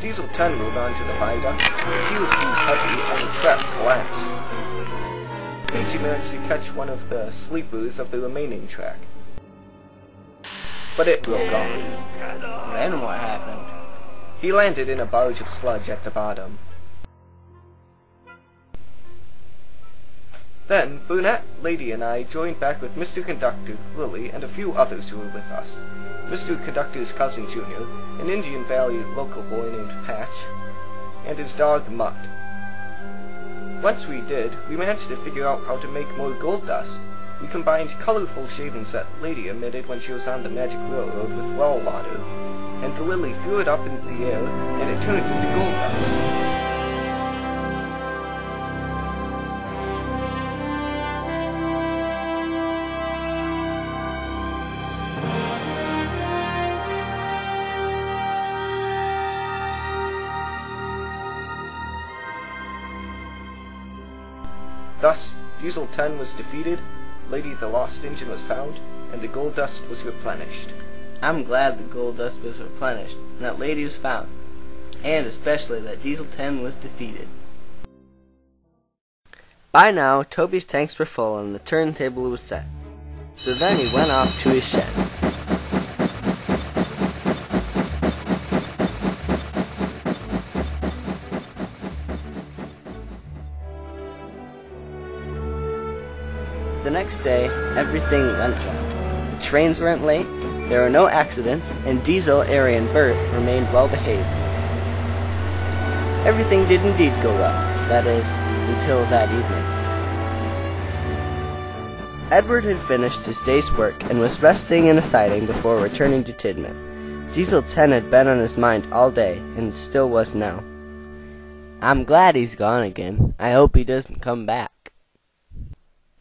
Diesel 10 moved on to the viaduct. He was too heavy and the trap collapsed. Pinchy managed to catch one of the sleepers of the remaining track. But it broke off. Then what happened? He landed in a barge of sludge at the bottom. Then, Burnett, Lady, and I joined back with Mr. Conductor, Lily, and a few others who were with us. Mr. Conductor's cousin Junior, an Indian Valley local boy named Patch, and his dog Mutt. Once we did, we managed to figure out how to make more gold dust. We combined colorful shavings that Lady emitted when she was on the Magic Railroad with well water, and Lily threw it up into the air, and it turned into gold dust. Thus, Diesel 10 was defeated, Lady the Lost Engine was found, and the gold dust was replenished. I'm glad the gold dust was replenished and that Lady was found. And especially that Diesel 10 was defeated. By now, Toby's tanks were full and the turntable was set. So then he went off to his shed. The next day, everything went well. The trains weren't late, there were no accidents, and Diesel, Arry, and Bert remained well behaved. Everything did indeed go well, that is, until that evening. Edward had finished his day's work and was resting in a siding before returning to Tidmouth. Diesel 10 had been on his mind all day, and still was now. I'm glad he's gone again. I hope he doesn't come back.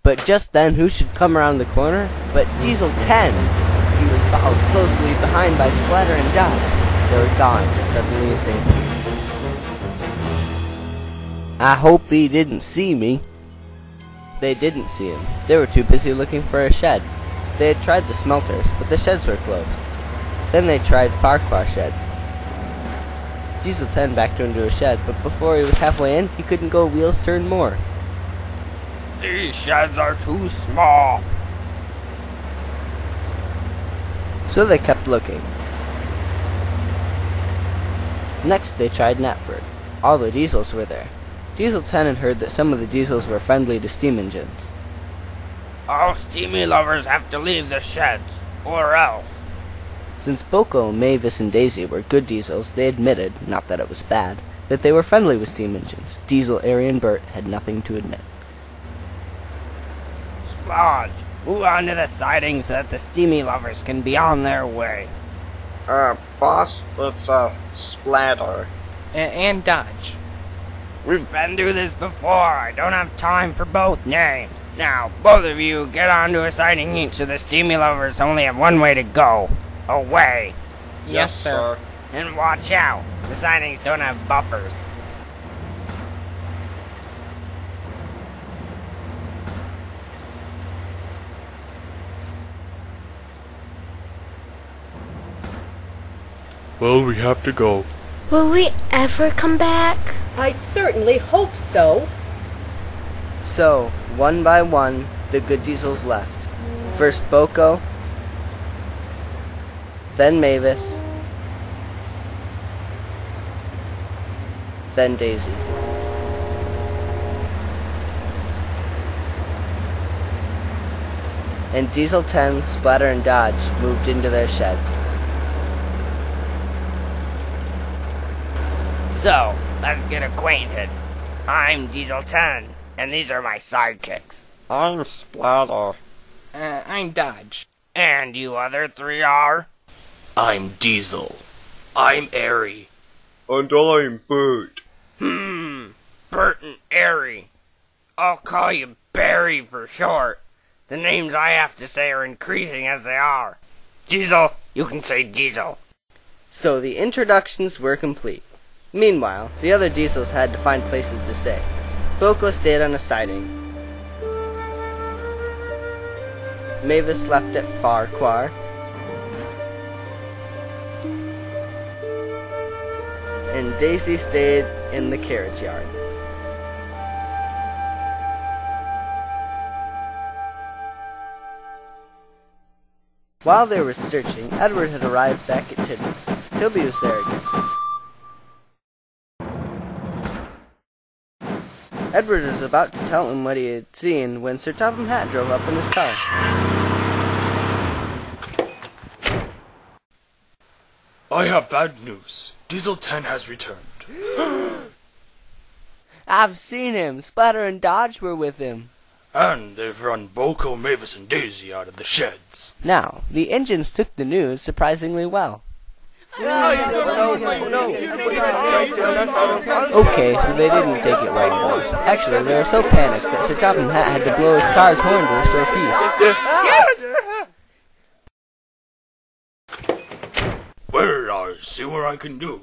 But just then, who should come around the corner but Diesel 10? He was followed closely behind by Splatter and Dodge. They were gone as suddenly as they. I hope he didn't see me. They didn't see him. They were too busy looking for a shed. They had tried the smelters, but the sheds were closed. Then they tried Farquhar sheds. Diesel 10 backed into a shed, but before he was halfway in, he couldn't go wheels turn more. These sheds are too small. So they kept looking. Next, they tried Knapford. All the diesels were there. Diesel 10 had heard that some of the diesels were friendly to steam engines. All steamy lovers have to leave the sheds, or else. Since BoCo, Mavis, and Daisy were good diesels, they admitted, not that it was bad, that they were friendly with steam engines. Diesel, Arry, and Bert had nothing to admit. Splodge, move on to the siding so that the steamy lovers can be on their way. Uh, boss, it's, uh, Splatter. A- and Dodge. We've been through this before. I don't have time for both names. Now, both of you get onto a siding each so the steamy lovers only have one way to go. Away. Yes, sir. And watch out. The sidings don't have buffers. Well, we have to go. Will we ever come back? I certainly hope so. So, one by one, the good diesels left. First BoCo, then Mavis, then Daisy. And Diesel 10, Splatter, and Dodge moved into their sheds. So, let's get acquainted. I'm Diesel 10, and these are my sidekicks. I'm Splatter. Uh, I'm Dodge. And you other three are? I'm Diesel. I'm Arry. And I'm Bert. Hmm, Bert and Arry. I'll call you Barry for short. The names I have to say are increasing as they are. Diesel, you can say Diesel. So the introductions were complete. Meanwhile, the other diesels had to find places to stay. BoCo stayed on a siding. Mavis slept at Farquhar. and Daisy stayed in the carriage yard. While they were searching, Edward had arrived back at Tidmouth. Toby was there again. Edward was about to tell him what he had seen when Sir Topham Hatt drove up in his car. I have bad news. Diesel 10 has returned. I've seen him. Splatter and Dodge were with him. And they've run BoCo, Mavis, and Daisy out of the sheds. Now, the engines took the news surprisingly well. Okay, so they didn't take it right. Actually, they were so panicked that Sir Topham Hatt had to blow his car's horn to restore peace. Well, I'll see what I can do.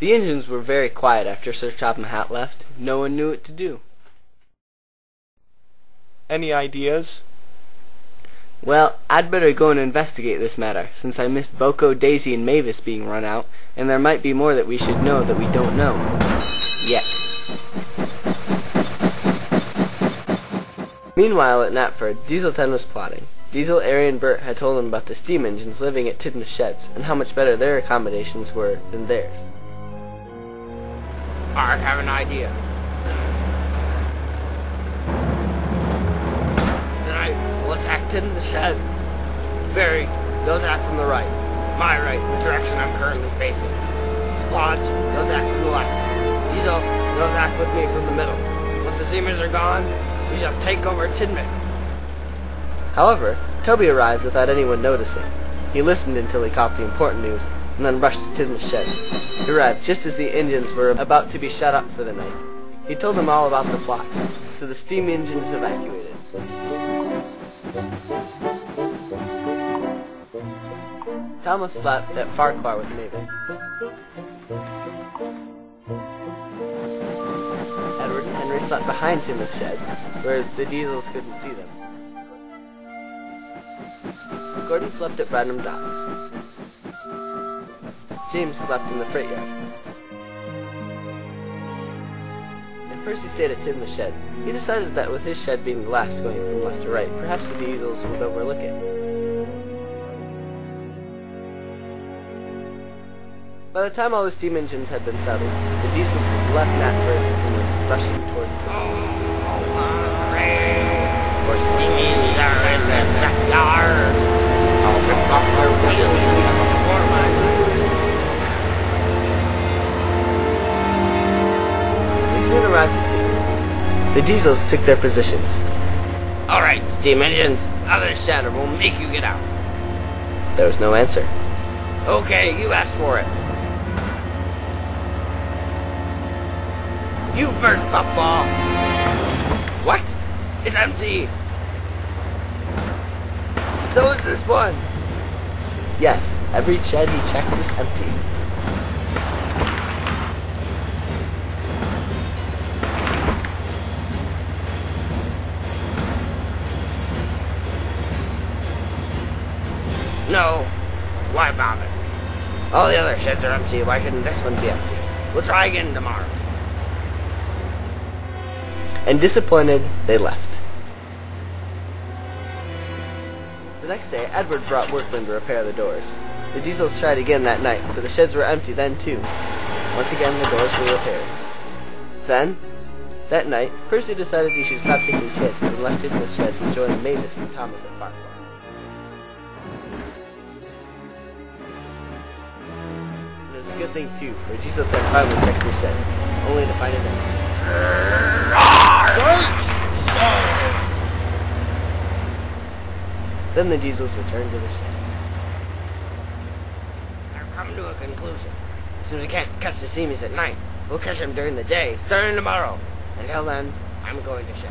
The engines were very quiet after Sir Topham Hatt left. No one knew what to do. Any ideas? Well, I'd better go and investigate this matter, since I missed BoCo, Daisy, and Mavis being run out, and there might be more that we should know that we don't know. Yet. Meanwhile, at Knapford, Diesel 10 was plotting. Diesel, Arry, and Bert had told him about the steam engines living at Tidmouth Sheds, and how much better their accommodations were than theirs. I have an idea. We'll attack Tidmouth Sheds. Barry, you'll attack from the right. My right, the direction I'm currently facing. Splodge, you'll attack from the left. Diesel, you'll attack with me from the middle. Once the Seamers are gone, we shall take over Tidmouth. However, Toby arrived without anyone noticing. He listened until he caught the important news, and then rushed to Tidmouth Sheds. He arrived just as the engines were about to be shut up for the night. He told them all about the plot, so the steam engines evacuated. Thomas slept at Farquhar with Mavis. Edward and Henry slept behind Tidmouth Sheds, where the diesels couldn't see them. Gordon slept at Brendam Docks. James slept in the freight yard. Percy stayed at Tidmouth Sheds. He decided that with his shed being the last going from left to right, perhaps the diesels would overlook it. By the time all the steam engines had been settled, the diesels had left Knapford and were rushing toward For The diesels took their positions. Alright, steam engines, other shed or we'll make you get out. There was no answer. Okay, you asked for it. You first, puffball. What? It's empty. So is this one. Yes, every shed he checked was empty. No. Why bother? All the other sheds are empty. Why shouldn't this one be empty? We'll try again tomorrow. And disappointed, they left. The next day, Edward brought workmen to repair the doors. The diesels tried again that night, but the sheds were empty then too. Once again, the doors were repaired. Then, that night, Percy decided he should stop taking chances and left the shed to join Mavis and Thomas at Farquhar. Good thing too, for Diesel had finally checked the shed, only to find it empty. Then the diesels returned to the shed. I've come to a conclusion. Since we can't catch the seamies at night, we'll catch them during the day, starting tomorrow. Until then, I'm going to shed.